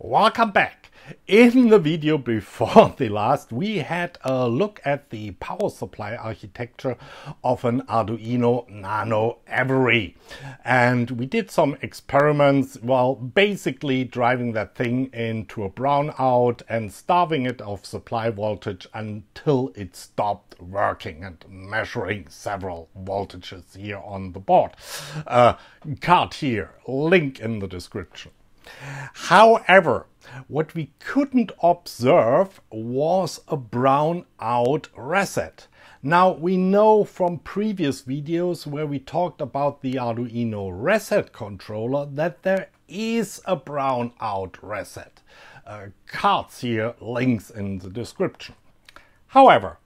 Welcome back. In the video before the last, we had a look at the power supply architecture of an Arduino Nano Every. And we did some experiments, well, basically driving that thing into a brownout and starving it of supply voltage until it stopped working and measuring several voltages here on the board. Uh, card here, link in the description. However, what we couldn't observe was a brownout reset. Now we know from previous videos where we talked about the Arduino reset controller that there is a brownout reset. Uh, cards here, links in the description. However,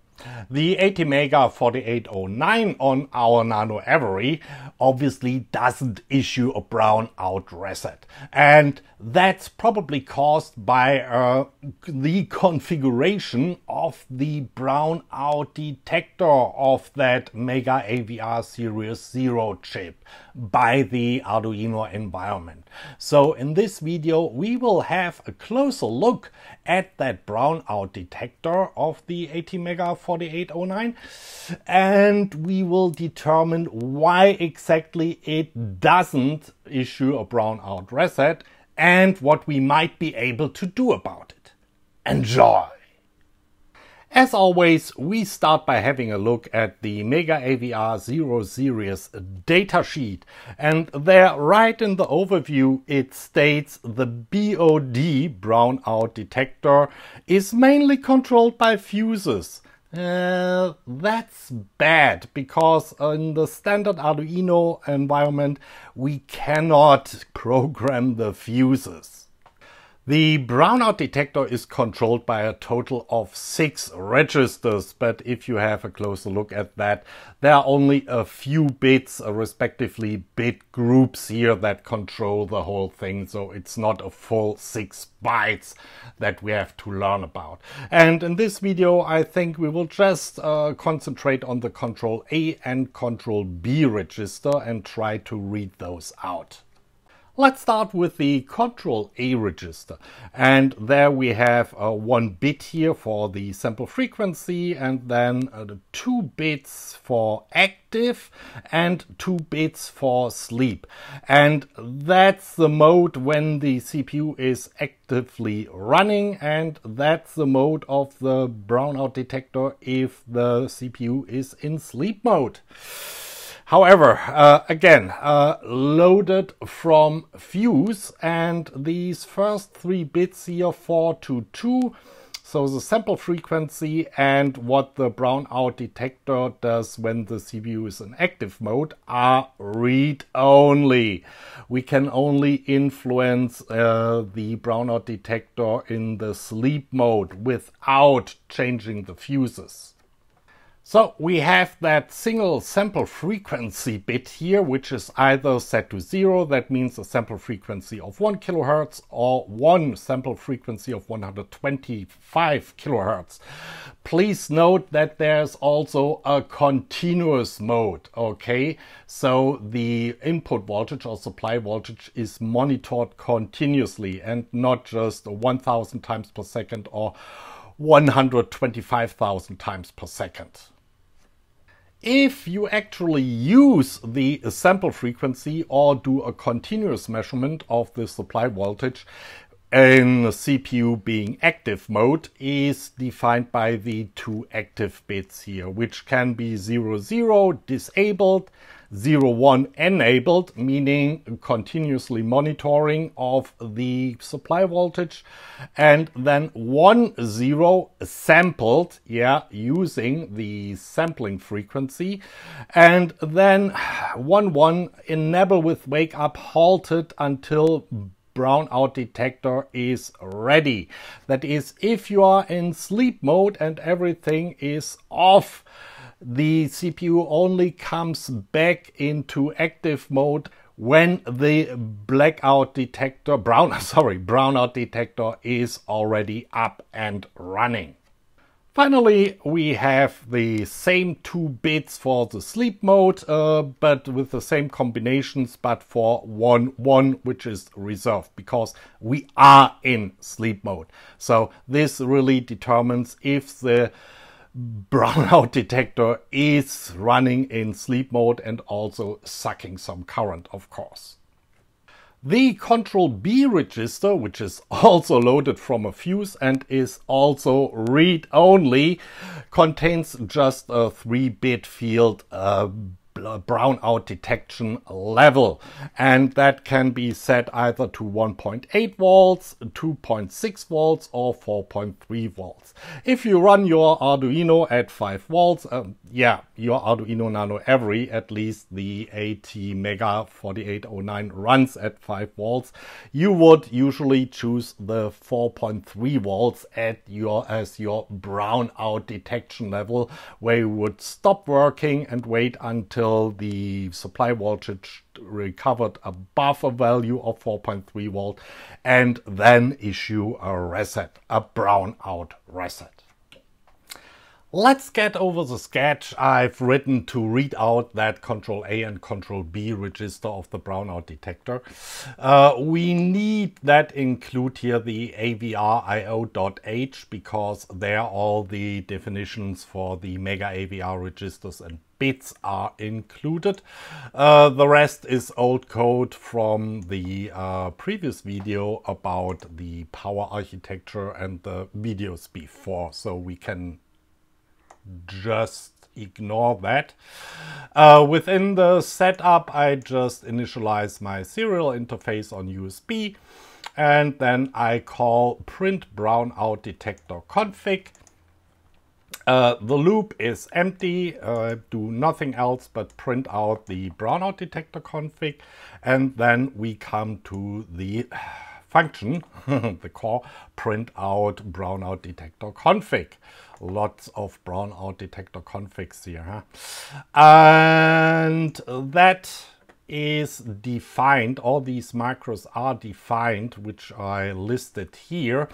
the ATmega 4809 on our Nano Every obviously doesn't issue a brownout reset. And that's probably caused by uh, the configuration of the brownout detector of that Mega AVR Series 0 chip by the Arduino environment. So in this video we will have a closer look at that brownout detector of the ATmega 4809 Oh and we will determine why exactly it doesn't issue a brownout reset and what we might be able to do about it. Enjoy! As always, we start by having a look at the Mega AVR Zero Series datasheet. And there, right in the overview, it states the BOD brownout detector is mainly controlled by fuses. Uh, that's bad because in the standard Arduino environment, we cannot program the fuses. The brownout detector is controlled by a total of six registers, but if you have a closer look at that, there are only a few bits, uh, respectively bit groups here that control the whole thing, so it's not a full six bytes that we have to learn about. And in this video, I think we will just uh, concentrate on the control A and control B register and try to read those out. Let's start with the control A register. And there we have uh, one bit here for the sample frequency and then uh, the two bits for active and two bits for sleep. And that's the mode when the CPU is actively running and that's the mode of the brownout detector if the CPU is in sleep mode. However, uh, again, uh, loaded from fuse and these first three bits here 4 to 2 so the sample frequency and what the brownout detector does when the CPU is in active mode are read only. We can only influence uh, the brownout detector in the sleep mode without changing the fuses. So we have that single sample frequency bit here, which is either set to zero, that means a sample frequency of one kilohertz, or one sample frequency of 125 kilohertz. Please note that there's also a continuous mode, okay? So the input voltage or supply voltage is monitored continuously and not just 1000 times per second or 125,000 times per second. If you actually use the sample frequency or do a continuous measurement of the supply voltage in the CPU being active mode is defined by the two active bits here, which can be 00 disabled 01 enabled, meaning continuously monitoring of the supply voltage, and then 10 sampled, yeah, using the sampling frequency, and then 11 enable with wake up halted until brownout detector is ready. That is, if you are in sleep mode and everything is off, the CPU only comes back into active mode when the blackout detector, brown, sorry, brownout detector is already up and running. Finally, we have the same two bits for the sleep mode, uh, but with the same combinations, but for 1 1, which is reserved because we are in sleep mode. So this really determines if the brownout detector is running in sleep mode and also sucking some current, of course. The control B register, which is also loaded from a fuse and is also read-only, contains just a 3-bit field uh, brownout detection level. And that can be set either to 1.8 volts, 2.6 volts or 4.3 volts. If you run your Arduino at 5 volts, um, yeah, your Arduino Nano Every, at least the ATmega 4809 runs at 5 volts, you would usually choose the 4.3 volts at your as your brownout detection level, where you would stop working and wait until until the supply voltage recovered above a value of 4.3 volt and then issue a reset, a brownout reset. Let's get over the sketch I've written to read out that Control A and Control B register of the brownout detector. Uh, we need that include here the AVR because there are all the definitions for the Mega AVR registers and bits are included. Uh, the rest is old code from the uh, previous video about the power architecture and the videos before, so we can just ignore that. Uh, within the setup, I just initialize my serial interface on USB and then I call print brownout detector config. Uh, the loop is empty, uh, do nothing else but print out the brownout detector config and then we come to the function, the core print out brownout detector config. Lots of brownout detector configs here. Huh? And that is defined, all these macros are defined, which I listed here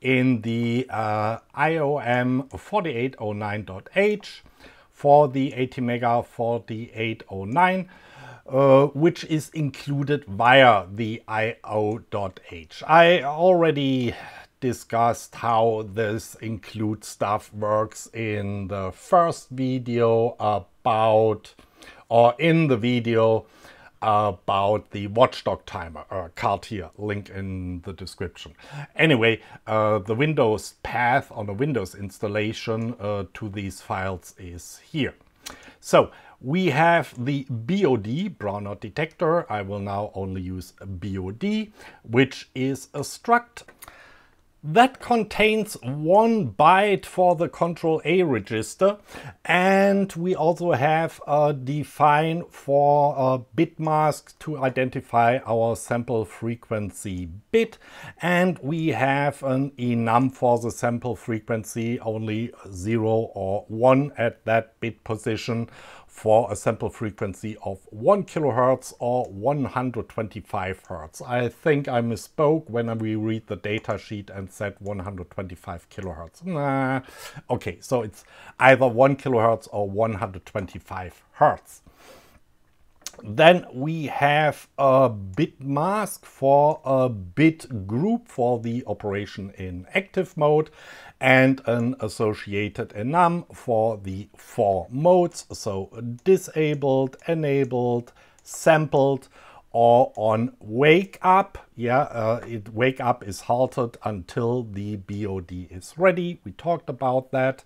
in the uh, IOM 4809.h for the ATmega 4809 uh, which is included via the io.h. I already discussed how this include stuff works in the first video about, or in the video about the watchdog timer uh, card here, link in the description. Anyway, uh, the Windows path on the Windows installation uh, to these files is here. So we have the BOD, brownout detector. I will now only use BOD, which is a struct that contains one byte for the control A register and we also have a define for a bit mask to identify our sample frequency bit and we have an enum for the sample frequency only 0 or 1 at that bit position for a sample frequency of 1 kilohertz or 125 hertz. I think I misspoke when we read the data sheet and said 125 kilohertz. Nah. Okay, so it's either 1 kilohertz or 125 hertz. Then we have a bit mask for a bit group for the operation in active mode and an associated enum for the four modes. So disabled, enabled, sampled, or on wake up. Yeah, uh, it wake up is halted until the BOD is ready. We talked about that.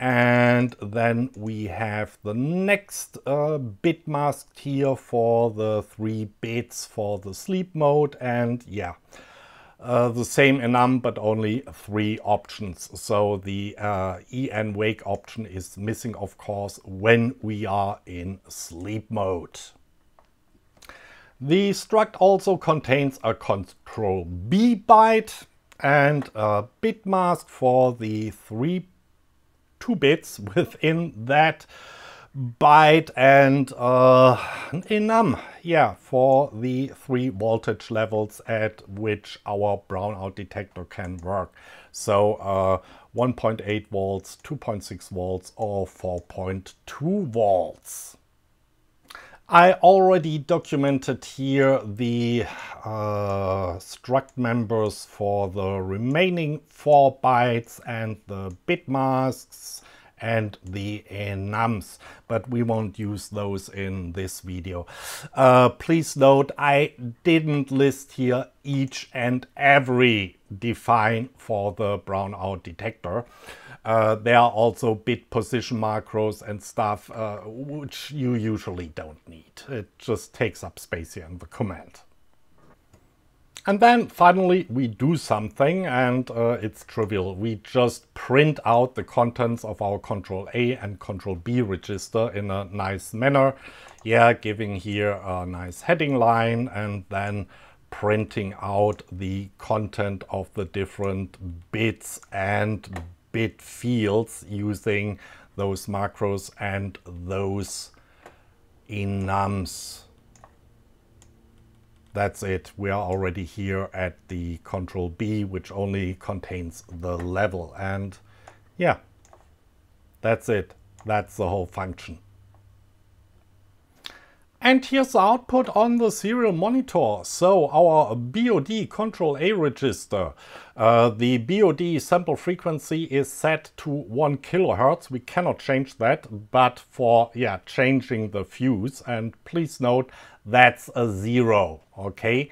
And then we have the next uh, bit masked here for the three bits for the sleep mode. And yeah, uh, the same enum, but only three options. So the uh, EN wake option is missing, of course, when we are in sleep mode. The struct also contains a control B byte and a bit mask for the three two bits within that byte and uh, enum, yeah, for the three voltage levels at which our brownout detector can work. So uh, 1.8 volts, 2.6 volts or 4.2 volts. I already documented here the uh, struct members for the remaining four bytes and the bit masks and the enums, but we won't use those in this video. Uh, please note I didn't list here each and every define for the brownout detector. Uh, there are also bit position macros and stuff, uh, which you usually don't need. It just takes up space here in the command. And then finally we do something and uh, it's trivial. We just print out the contents of our Control A and Control B register in a nice manner. Yeah, giving here a nice heading line and then printing out the content of the different bits and bit fields using those macros and those enums. That's it. We are already here at the control B, which only contains the level. And yeah, that's it. That's the whole function. And here's the output on the serial monitor. So our BOD control A register, uh, the BOD sample frequency is set to 1 kilohertz. We cannot change that, but for yeah changing the fuse, and please note that's a zero, okay?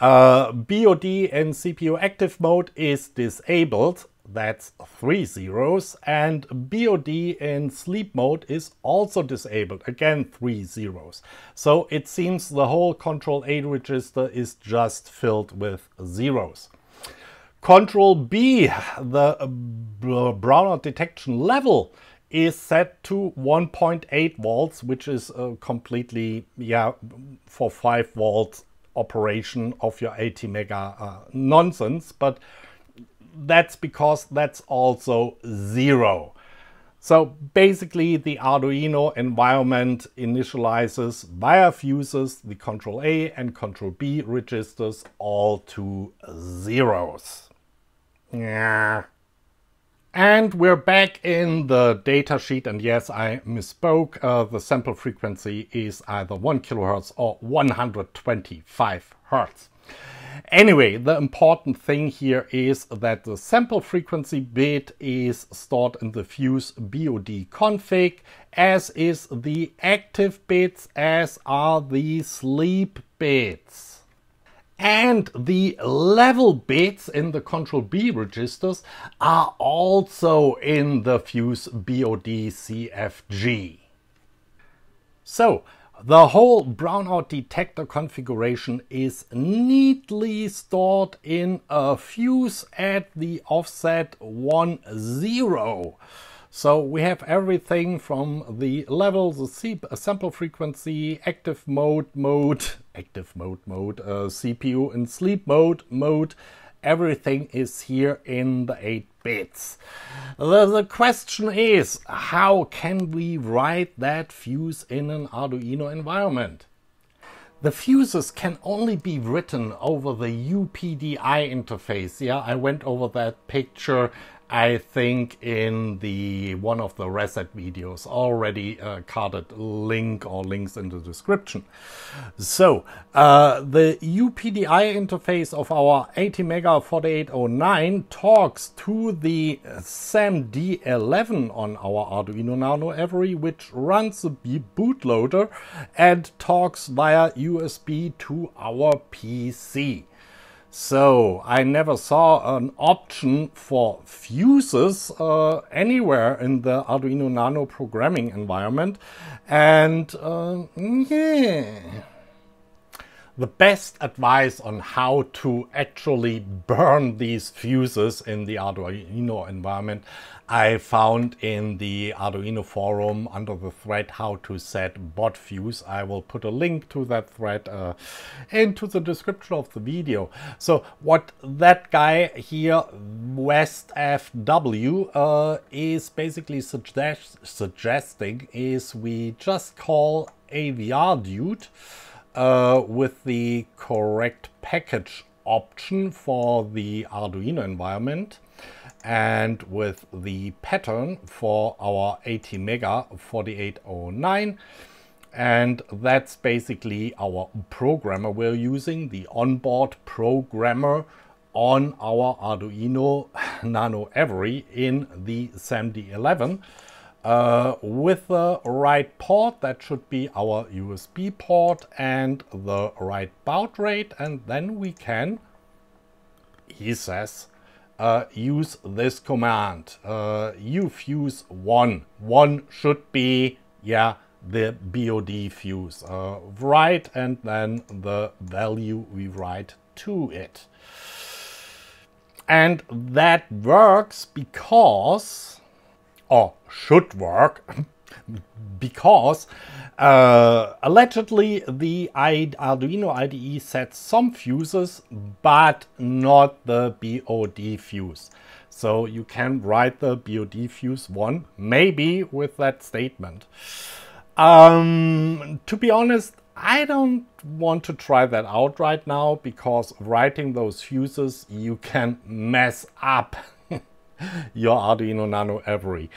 Uh, BOD in CPU active mode is disabled that's three zeros. And BOD in sleep mode is also disabled, again three zeros. So it seems the whole control A register is just filled with zeros. Control B, the brownout detection level, is set to 1.8 volts, which is a completely, yeah, for 5 volts operation of your ATmega uh, nonsense. But that's because that's also zero. So basically the Arduino environment initializes via fuses the control A and control B registers all to zeros. Yeah. And we're back in the datasheet and yes, I misspoke. Uh, the sample frequency is either 1 kilohertz or 125 hertz. Anyway, the important thing here is that the sample frequency bit is stored in the fuse BOD config, as is the active bits, as are the sleep bits. And the level bits in the control B registers are also in the fuse BOD CFG. So the whole brownout detector configuration is neatly stored in a fuse at the offset 1, 0. So we have everything from the level, the sample frequency, active mode mode, active mode mode, uh, CPU and sleep mode mode, everything is here in the 8 bits. The, the, question is, how can we write that fuse in an Arduino environment? The fuses can only be written over the UPDI interface. Yeah, I went over that picture I think in the one of the reset videos already uh, carded link or links in the description. So uh, the UPDI interface of our ATmega 4809 talks to the SAMD11 on our Arduino Nano Every, which runs the bootloader and talks via USB to our PC. So I never saw an option for fuses uh, anywhere in the Arduino Nano programming environment. And uh, yeah. The best advice on how to actually burn these fuses in the Arduino environment I found in the Arduino forum under the thread how to set BOD fuse. I will put a link to that thread uh, into the description of the video. So what that guy here, westfw, uh, is basically suggest suggesting is we just call AVRDUDE uh, with the correct package option for the Arduino environment and with the pattern for our ATmega 4809 and that's basically our programmer. We're using the onboard programmer on our Arduino Nano Every in the SAMD11 uh, with the right port that should be our USB port and the right baud rate and then we can he says uh, use this command. Uh, ufuse one. One should be, yeah, the BOD fuse. Uh, write and then the value we write to it. And that works because, or should work, because uh, allegedly the Arduino IDE sets some fuses, but not the BOD fuse. So you can write the BOD fuse one, maybe with that statement. Um, to be honest, I don't want to try that out right now because writing those fuses you can mess up your Arduino Nano Every.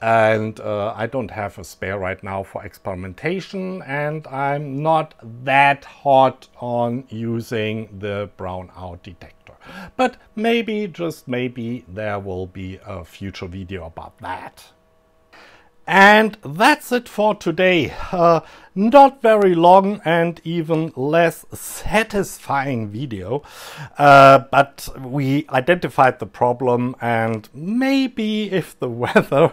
And uh, I don't have a spare right now for experimentation and I'm not that hot on using the brownout detector. But maybe, just maybe, there will be a future video about that. And that's it for today. Uh, not very long and even less satisfying video, uh, but we identified the problem and maybe if the weather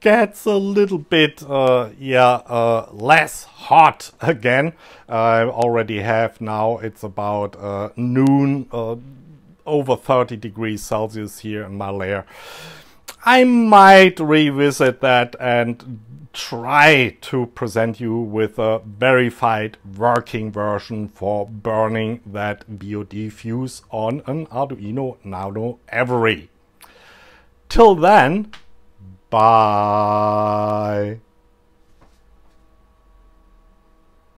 gets a little bit, uh, yeah, uh, less hot again. I already have now, it's about uh, noon, uh, over 30 degrees Celsius here in my lair. I might revisit that and try to present you with a verified working version for burning that BOD fuse on an Arduino Nano Every. Till then, bye.